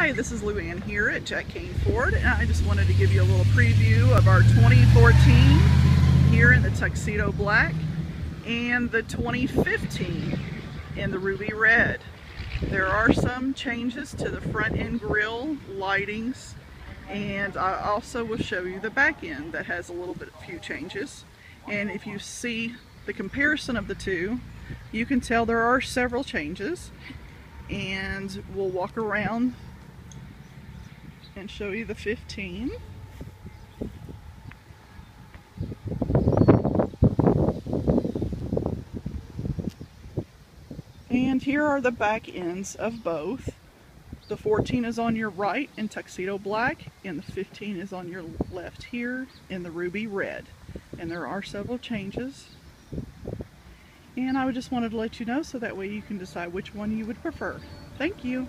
Hi, this is LuAnn here at Jack Kain Ford, and I just wanted to give you a little preview of our 2014 here in the Tuxedo Black and the 2015 in the Ruby Red. There are some changes to the front end grille, lightings, and I also will show you the back end that has a little bit, few changes. And if you see the comparison of the two, you can tell there are several changes and we'll walk around and show you the 15. And here are the back ends of both. The 14 is on your right in tuxedo black and the 15 is on your left here in the ruby red. And there are several changes. And I just wanted to let you know so that way you can decide which one you would prefer. Thank you.